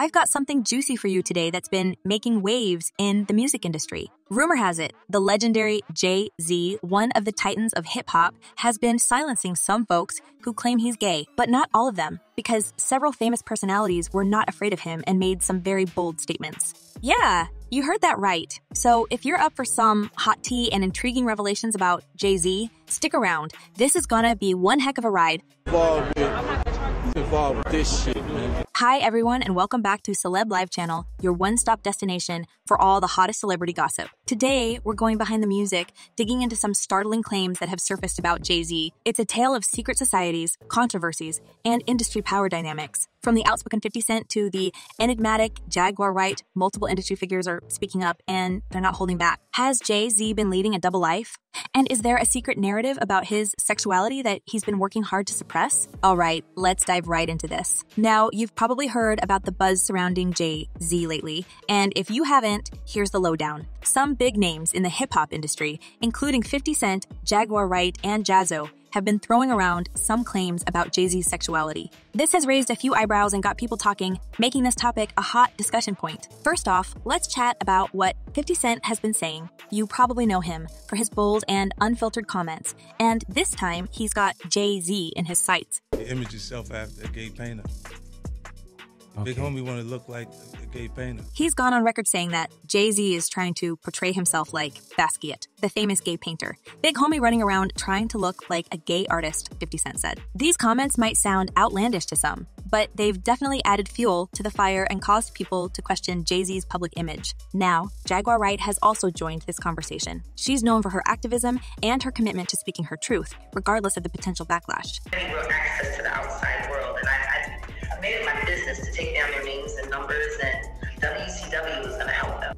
I've got something juicy for you today that's been making waves in the music industry. Rumor has it, the legendary Jay Z, one of the titans of hip hop, has been silencing some folks who claim he's gay, but not all of them, because several famous personalities were not afraid of him and made some very bold statements. Yeah, you heard that right. So if you're up for some hot tea and intriguing revelations about Jay Z, stick around. This is gonna be one heck of a ride. Involved with, involved with this shit. Hi, everyone, and welcome back to Celeb Live Channel, your one stop destination for all the hottest celebrity gossip. Today, we're going behind the music, digging into some startling claims that have surfaced about Jay Z. It's a tale of secret societies, controversies, and industry power dynamics. From the outspoken 50 Cent to the enigmatic Jaguar Wright, multiple industry figures are speaking up and they're not holding back. Has Jay Z been leading a double life? And is there a secret narrative about his sexuality that he's been working hard to suppress? All right, let's dive right into this. Now, you've probably heard about the buzz surrounding Jay Z lately, and if you haven't, here's the lowdown. Some big names in the hip hop industry, including 50 Cent, Jaguar Wright, and Jaz-O, have been throwing around some claims about Jay Z's sexuality. This has raised a few eyebrows and got people talking, making this topic a hot discussion point. First off, let's chat about what 50 Cent has been saying. You probably know him for his bold and unfiltered comments, and this time he's got Jay Z in his sights. Image yourself after a gay painter. Big homie want to look like a gay painter. He's gone on record saying that Jay Z is trying to portray himself like Basquiat, the famous gay painter. Big homie running around trying to look like a gay artist, 50 Cent said. These comments might sound outlandish to some, but they've definitely added fuel to the fire and caused people to question Jay Z's public image. Now, Jaguar Wright has also joined this conversation. She's known for her activism and her commitment to speaking her truth, regardless of the potential backlash.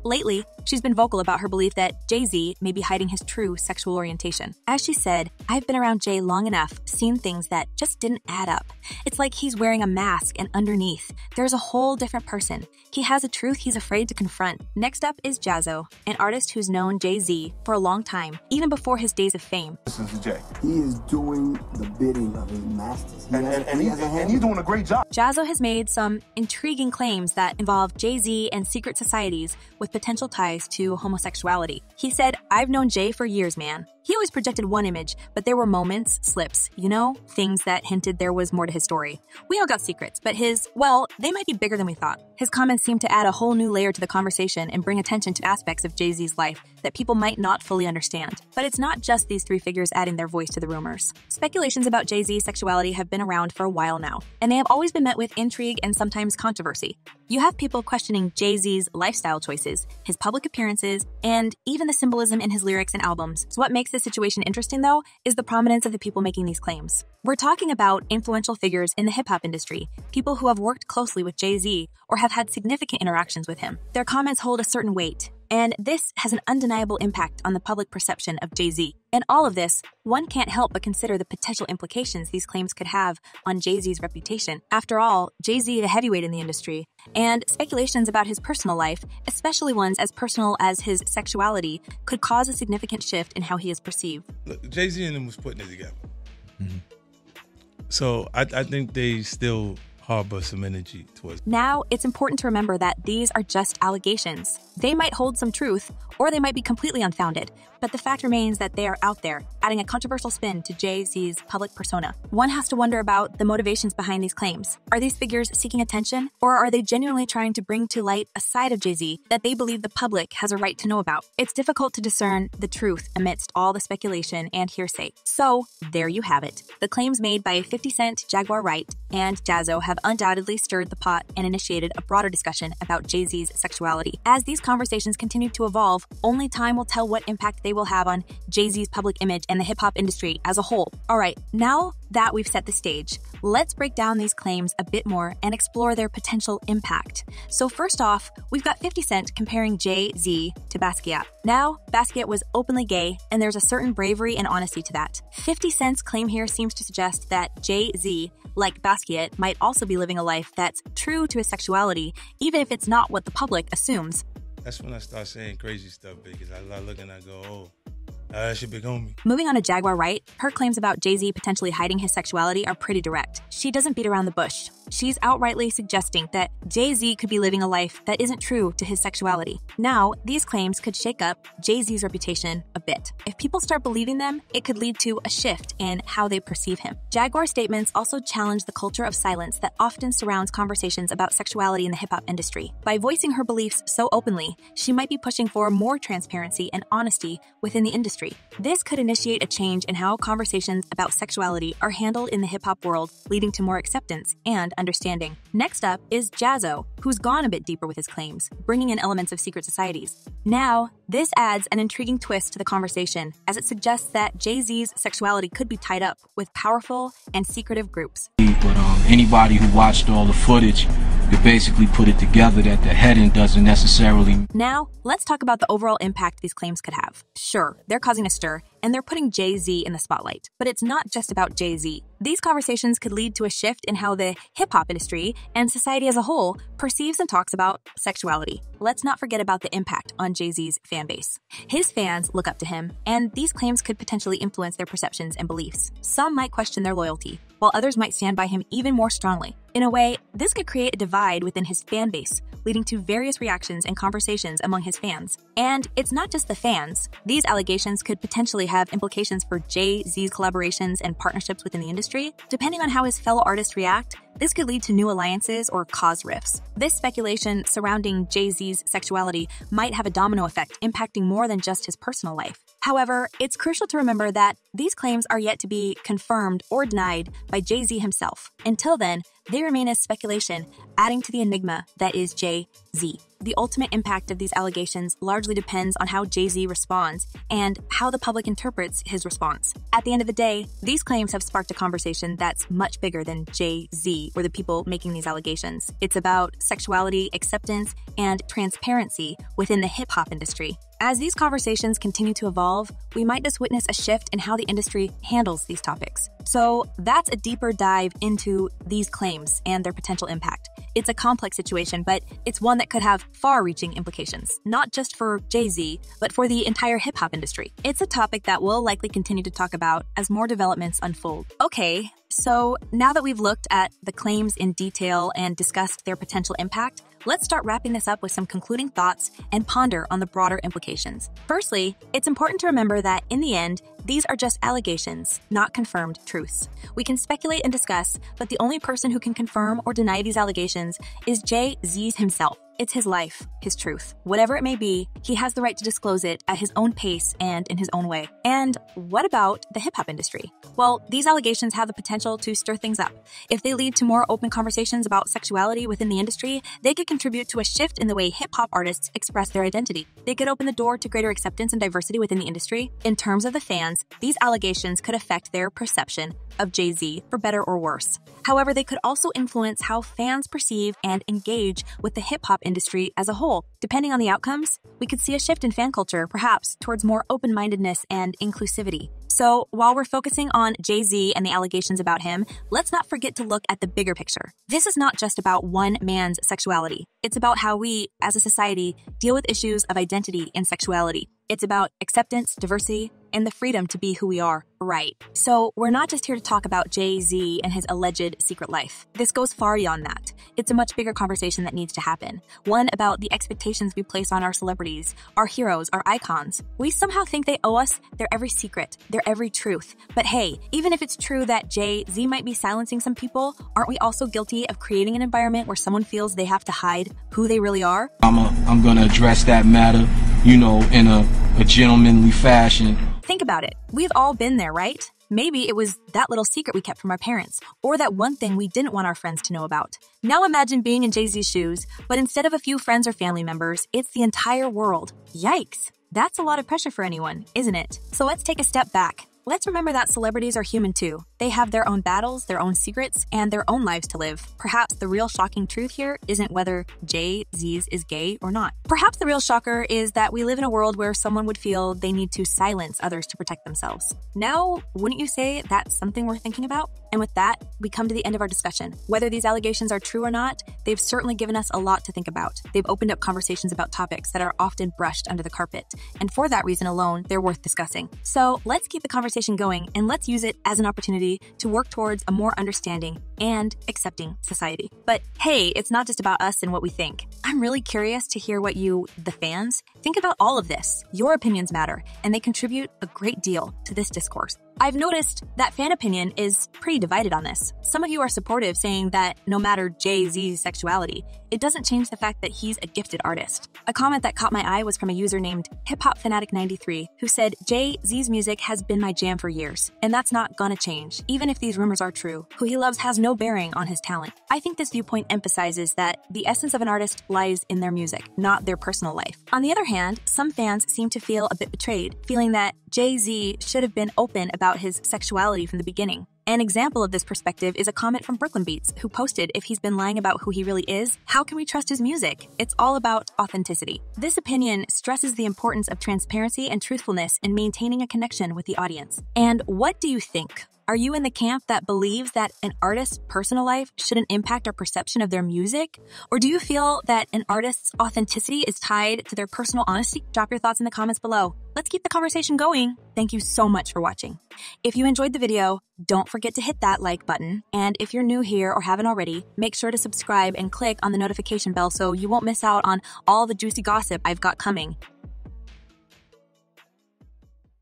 Lately, she's been vocal about her belief that Jay Z may be hiding his true sexual orientation. As she said, I've been around Jay long enough, seen things that just didn't add up. It's like he's wearing a mask, and underneath, there's a whole different person. He has a truth he's afraid to confront. Next up is Jaz-O, an artist who's known Jay Z for a long time, even before his days of fame. Listen to Jay. He is doing the bidding of his masters. He And, has- and, and, he he, has a and hand he's doing a great job. Jaz-O has made some intriguing claims that involve Jay-Z and secret societies with potential ties to homosexuality. He said, I've known Jay for years, man. He always projected one image, but there were moments, slips, you know, things that hinted there was more to his story. We all got secrets, but his, well, they might be bigger than we thought. His comments seemed to add a whole new layer to the conversation and bring attention to aspects of Jay Z's life that people might not fully understand. But it's not just these three figures adding their voice to the rumors. Speculations about Jay Z's sexuality have been around for a while now, and they have always been met with intrigue and sometimes controversy. You have people questioning Jay Z's lifestyle choices, his public appearances, and even the symbolism in his lyrics and albums. So, what makes this situation interesting, though, is the prominence of the people making these claims. We're talking about influential figures in the hip hop industry, people who have worked closely with Jay Z or have had significant interactions with him. Their comments hold a certain weight, and this has an undeniable impact on the public perception of Jay Z. In all of this, one can't help but consider the potential implications these claims could have on Jay Z's reputation. After all, Jay Z is a heavyweight in the industry, and speculations about his personal life, especially ones as personal as his sexuality, could cause a significant shift in how he is perceived. Jay Z and them was putting it together. Mm-hmm. So I, I think they still harbor some energy towards. Now, it's important to remember that these are just allegations. They might hold some truth, or they might be completely unfounded, but the fact remains that they are out there, adding a controversial spin to Jay Z's public persona. One has to wonder about the motivations behind these claims. Are these figures seeking attention, or are they genuinely trying to bring to light a side of Jay Z that they believe the public has a right to know about? It's difficult to discern the truth amidst all the speculation and hearsay. So, there you have it. The claims made by 50 Cent, Jaguar Wright, and Jaz-O have undoubtedly stirred the pot and initiated a broader discussion about Jay Z's sexuality. As these conversations continue to evolve, only time will tell what impact they will have on Jay Z's public image and the hip hop industry as a whole. All right, now that we've set the stage, let's break down these claims a bit more and explore their potential impact. So, first off, we've got 50 Cent comparing Jay Z to Basquiat. Now, Basquiat was openly gay, and there's a certain bravery and honesty to that. 50 Cent's claim here seems to suggest that Jay Z, like Basquiat, might also be living a life that's true to his sexuality, even if it's not what the public assumes. That's when I start saying crazy stuff because I, I look and I go, oh, uh, that's your big homie. Moving on to Jaguar Wright, her claims about Jay Z potentially hiding his sexuality are pretty direct. She doesn't beat around the bush. She's outrightly suggesting that Jay Z could be living a life that isn't true to his sexuality. Now, these claims could shake up Jay Z's reputation a bit. If people start believing them, it could lead to a shift in how they perceive him. Jaguar statements also challenge the culture of silence that often surrounds conversations about sexuality in the hip hop industry. By voicing her beliefs so openly, she might be pushing for more transparency and honesty within the industry. This could initiate a change in how conversations about sexuality are handled in the hip hop world, leading to more acceptance and understanding. Next up is Jaz-O, who's gone a bit deeper with his claims, bringing in elements of secret societies. Now, this adds an intriguing twist to the conversation, as it suggests that Jay Z's sexuality could be tied up with powerful and secretive groups. But um, anybody who watched all the footage could basically put it together that the heading doesn't necessarily. Now, let's talk about the overall impact these claims could have. Sure, they're causing a stir, and they're putting Jay Z in the spotlight. But it's not just about Jay Z. These conversations could lead to a shift in how the hip hop industry and society as a whole perceives and talks about sexuality. Let's not forget about the impact on Jay Z's fan base. His fans look up to him, and these claims could potentially influence their perceptions and beliefs. Some might question their loyalty, while others might stand by him even more strongly. In a way, this could create a divide within his fan base, leading to various reactions and conversations among his fans. And it's not just the fans. These allegations could potentially have implications for Jay Z's collaborations and partnerships within the industry. Depending on how his fellow artists react, this could lead to new alliances or cause rifts. This speculation surrounding Jay Z's sexuality might have a domino effect, impacting more than just his personal life. However, it's crucial to remember that these claims are yet to be confirmed or denied by Jay Z himself. Until then, they remain as speculation, adding to the enigma that is Jay Z. The ultimate impact of these allegations largely depends on how Jay Z responds and how the public interprets his response. At the end of the day, these claims have sparked a conversation that's much bigger than Jay Z or the people making these allegations. It's about sexuality, acceptance, and transparency within the hip hop industry. As these conversations continue to evolve, we might just witness a shift in how the industry handles these topics. So, that's a deeper dive into these claims and their potential impact. It's a complex situation, but it's one that could have far reaching implications, not just for Jay Z, but for the entire hip hop industry. It's a topic that we'll likely continue to talk about as more developments unfold. Okay, so now that we've looked at the claims in detail and discussed their potential impact, let's start wrapping this up with some concluding thoughts and ponder on the broader implications. Firstly, it's important to remember that in the end, these are just allegations, not confirmed truths. We can speculate and discuss, but the only person who can confirm or deny these allegations is Jay Z's himself. It's his life, his truth. Whatever it may be, he has the right to disclose it at his own pace and in his own way. And what about the hip hop industry? Well, these allegations have the potential to stir things up. If they lead to more open conversations about sexuality within the industry, they could contribute to a shift in the way hip hop artists express their identity. They could open the door to greater acceptance and diversity within the industry. In terms of the fans, these allegations could affect their perception of Jay Z, for better or worse. However, they could also influence how fans perceive and engage with the hip hop industry as a whole. Depending on the outcomes, we could see a shift in fan culture, perhaps towards more open mindedness and inclusivity. So, while we're focusing on Jay Z and the allegations about him, let's not forget to look at the bigger picture. This is not just about one man's sexuality, it's about how we, as a society, deal with issues of identity and sexuality. It's about acceptance, diversity, and the freedom to be who we are. Right. So, we're not just here to talk about Jay Z and his alleged secret life. This goes far beyond that. It's a much bigger conversation that needs to happen. One about the expectations we place on our celebrities, our heroes, our icons. We somehow think they owe us their every secret, their every truth. But hey, even if it's true that Jay Z might be silencing some people, aren't we also guilty of creating an environment where someone feels they have to hide who they really are? I'm, a, I'm gonna address that matter, you know, in a, a gentlemanly fashion. Think about it. We've all been there, right? Maybe it was that little secret we kept from our parents, or that one thing we didn't want our friends to know about. Now imagine being in Jay Z's shoes, but instead of a few friends or family members, it's the entire world. Yikes! That's a lot of pressure for anyone, isn't it? So let's take a step back. Let's remember that celebrities are human too. They have their own battles, their own secrets, and their own lives to live. Perhaps the real shocking truth here isn't whether Jay Z's is gay or not. Perhaps the real shocker is that we live in a world where someone would feel they need to silence others to protect themselves. Now, wouldn't you say that's something worth thinking about? And with that, we come to the end of our discussion. Whether these allegations are true or not, they've certainly given us a lot to think about. They've opened up conversations about topics that are often brushed under the carpet. And for that reason alone, they're worth discussing. So let's keep the conversation conversation going and let's use it as an opportunity to work towards a more understanding and accepting society. But hey, it's not just about us and what we think. I'm really curious to hear what you, the fans, think about all of this. Your opinions matter, and they contribute a great deal to this discourse. I've noticed that fan opinion is pretty divided on this. Some of you are supportive, saying that no matter Jay Z's sexuality, it doesn't change the fact that he's a gifted artist. A comment that caught my eye was from a user named Hip Hop Fanatic 93, who said, Jay Z's music has been my jam for years, and that's not gonna change, even if these rumors are true. Who he loves has no bearing on his talent. I think this viewpoint emphasizes that the essence of an artist lies in their music, not their personal life. On the other hand, some fans seem to feel a bit betrayed, feeling that Jay Z should have been open about his sexuality from the beginning. An example of this perspective is a comment from Brooklyn Beats, who posted if he's been lying about who he really is, how can we trust his music? It's all about authenticity. This opinion stresses the importance of transparency and truthfulness in maintaining a connection with the audience. And what do you think? Are you in the camp that believes that an artist's personal life shouldn't impact our perception of their music? Or do you feel that an artist's authenticity is tied to their personal honesty? Drop your thoughts in the comments below. Let's keep the conversation going. Thank you so much for watching. If you enjoyed the video, don't forget to hit that like button. And if you're new here or haven't already, make sure to subscribe and click on the notification bell so you won't miss out on all the juicy gossip I've got coming.